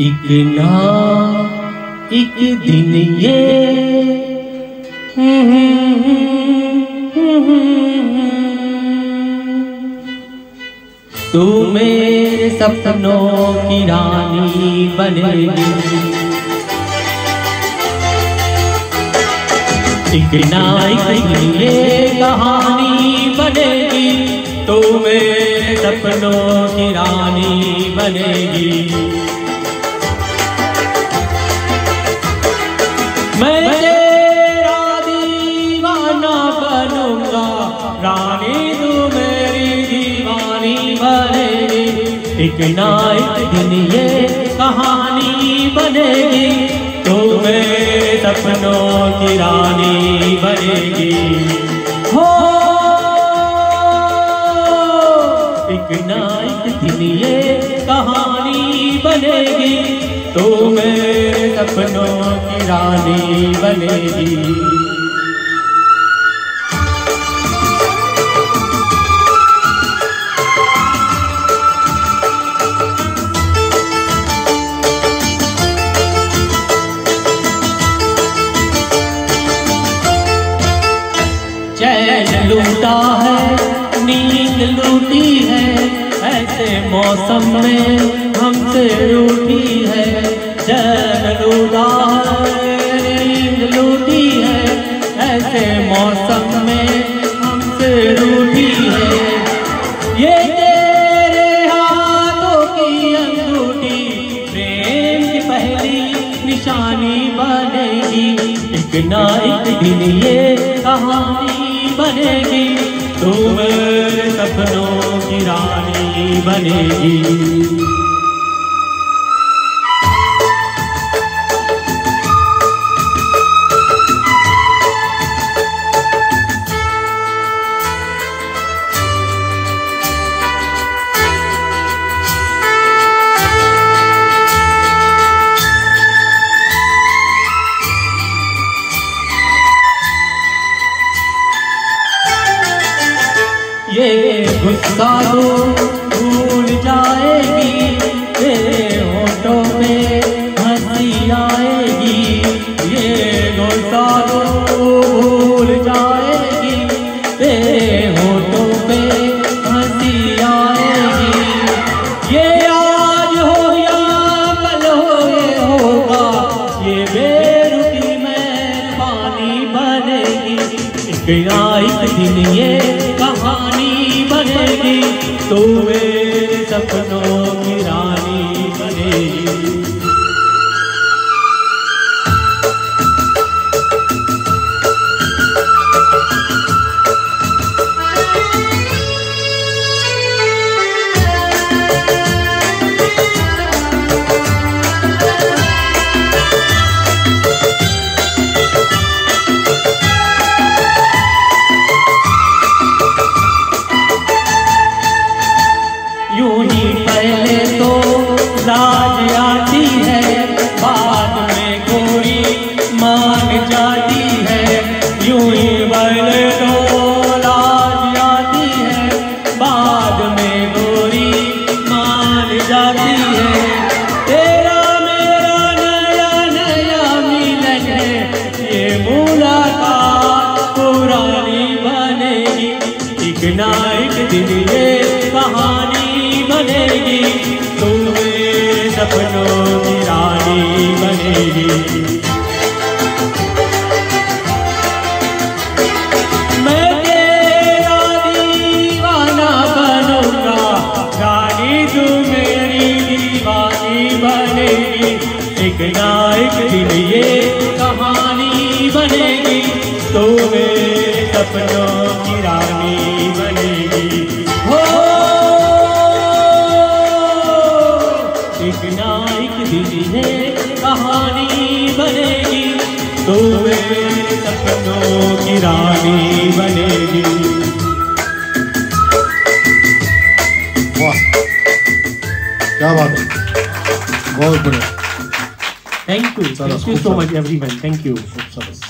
एक ना एक दिन ये तू मेरे सपनों की रानी बनेगी एक ना एक दिन ये कहानी बनेगी तू मेरे सपनों की रानी बनेगी एक ना एक दिन ये कहानी बनेगी तू मेरे सपनों की रानी बनेगी। हो एक ना एक दिन ये कहानी बनेगी, तू मेरे सपनों की रानी बनेगी। चैन लूटा है, नींद लूटी है, ऐसे मौसम में हमसे रूठी है चैन लूटा है, नींद लूटी है, ऐसे मौसम में हमसे रूठी है। ये तेरे हाथों की अंगूठी, प्रेम की पहली निशानी बनेगी। एक ना एक दिन ये कहानी बनेगी तू सपनों की रानी बनेगी। साधो बनेगी तू मेरे सपनों की रानी जाती है, यूँ ही पहले तो लाज है। बाद में गोरी मान जाती है। तेरा मेरा नया नया मिलन पुरानी बनेगी। एक ना एक कहानी बनेगी तू सपनों रानी बनेगी। ये कहानी बनेगी। तू सपनों की रानी बनेगी। हो! एक कहानी बनेगी। तू सपनों की रानी बनेगी। क्या बात है। बहुत बढ़िया। Thank you. Thank you so much, everyone. Thank you.